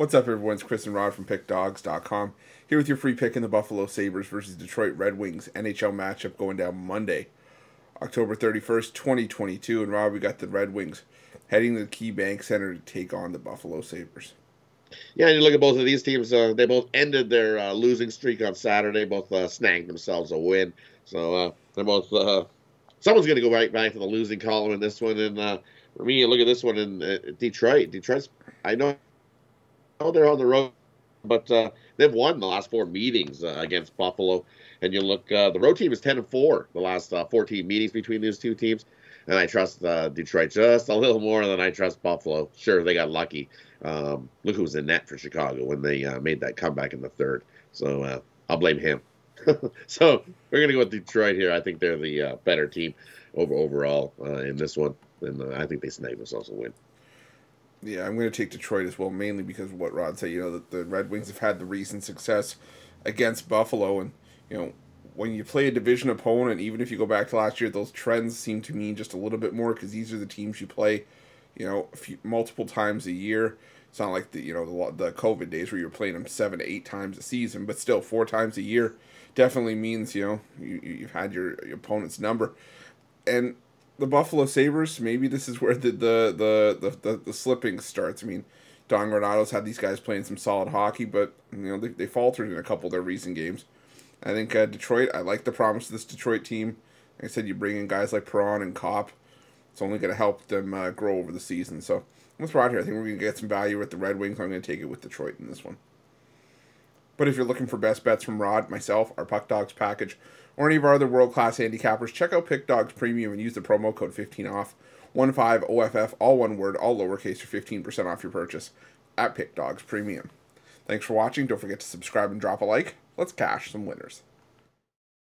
What's up, everyone? It's Chris and Rodd from PickDawgz.com. Here with your free pick in the Buffalo Sabres versus Detroit Red Wings NHL matchup going down Monday, October 31st, 2022. And Rodd, we got the Red Wings heading to the KeyBank Center to take on the Buffalo Sabres. Yeah, and you look at both of these teams. Uh, they both ended their uh, losing streak on Saturday. Both uh, snagged themselves a win. So uh, they're both. Uh, someone's going to go right back to the losing column in this one. And uh, for me, you look at this one in Detroit. Detroit's. I know know they're on the road, but uh, they've won the last four meetings uh, against Buffalo. And you look, uh, the road team is ten and four the last uh, 14 meetings between these two teams. And I trust uh, Detroit just a little more than I trust Buffalo. Sure, they got lucky. Um, look who was in net for Chicago when they uh, made that comeback in the third. So I'll blame him. so we're gonna go with Detroit here. I think they're the better team over overall in this one, and I think they snag themselves a win. Yeah, I'm going to take Detroit as well, mainly because of what Rodd said. You know, that the Red Wings have had the recent success against Buffalo, and you know, when you play a division opponent, even if you go back to last year, those trends seem to mean just a little bit more because these are the teams you play, you know, few, multiple times a year. It's not like the you know the the COVID days where you're playing them seven to eight times a season, but still four times a year definitely means you know you you've had your, your opponent's number, and the Buffalo Sabres, maybe this is where the the the the, the, the slipping starts. I mean, Don Granato's had these guys playing some solid hockey, but you know they, they faltered in a couple of their recent games. I think uh, Detroit. I like the promise of this Detroit team. Like I said, you bring in guys like Perron and Copp. It's only going to help them uh, grow over the season. So let's ride here. I think we're going to get some value with the Red Wings. I'm going to take it with Detroit in this one. But if you're looking for best bets from Rodd, myself, our Puckdawgz package, or any of our other world class handicappers, check out Pick Dawgz Premium and use the promo code 15 off. 15 OFF, all one word, all lowercase for 15% off your purchase at Pick Dawgz Premium. Thanks for watching. Don't forget to subscribe and drop a like. Let's cash some winners.